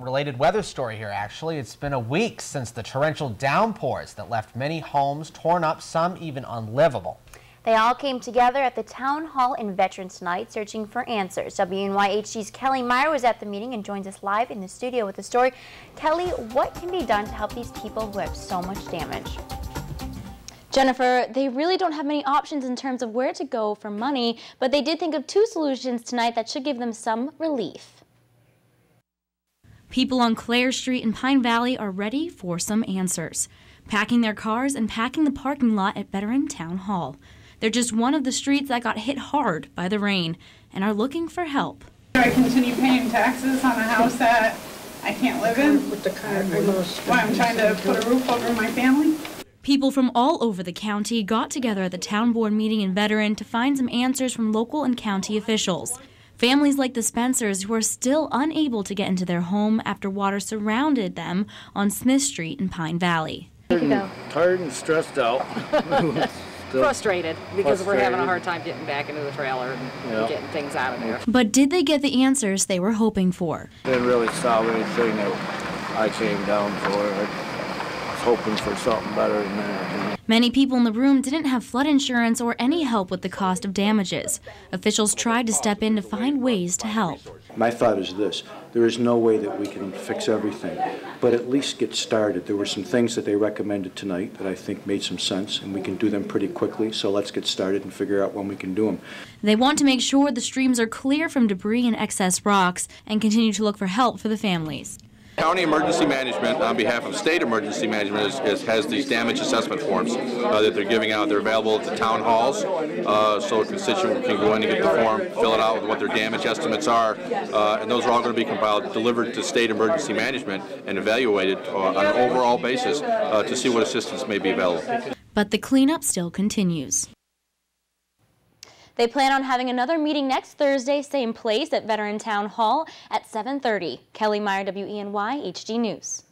Related weather story here, actually. It's been a week since the torrential downpours that left many homes torn up, some even unlivable. They all came together at the Town Hall in Veterans Night searching for answers. WENY-HD's Kellie Meyer was at the meeting and joins us live in the studio with the story. Kellie, what can be done to help these people who have so much damage? Jennifer, they really don't have many options in terms of where to go for money, but they did think of two solutions tonight that should give them some relief. People on Clare Street in Pine Valley are ready for some answers, packing their cars and packing the parking lot at Veteran Town Hall. They're just one of the streets that got hit hard by the rain and are looking for help. Do I continue paying taxes on a house that I can't live in. With the car, Why I'm trying to put a roof over my family. People from all over the county got together at the town board meeting in Veteran to find some answers from local and county officials. Families like the Spencers who are still unable to get into their home after water surrounded them on Smith Street in Pine Valley. Tired and stressed out. frustrated because frustrated. we're having a hard time getting back into the trailer and yep. getting things out of there. But did they get the answers they were hoping for? Didn't really solve anything that I came down for. I was hoping for something better than that. Many people in the room didn't have flood insurance or any help with the cost of damages. Officials tried to step in to find ways to help. My thought is this there is no way that we can fix everything, but at least get started. There were some things that they recommended tonight that I think made some sense, and we can do them pretty quickly, so let's get started and figure out when we can do them. They want to make sure the streams are clear from debris and excess rocks and continue to look for help for the families. County Emergency Management, on behalf of State Emergency Management, is, is, has these damage assessment forms uh, that they're giving out. They're available at the town halls, uh, so a constituent can go in and get the form, fill it out with what their damage estimates are, uh, and those are all going to be compiled, delivered to State Emergency Management, and evaluated uh, on an overall basis uh, to see what assistance may be available. But the cleanup still continues. They plan on having another meeting next Thursday, same place at Veteran Town Hall at 7.30. Kellie Meyer, WENY, HD News.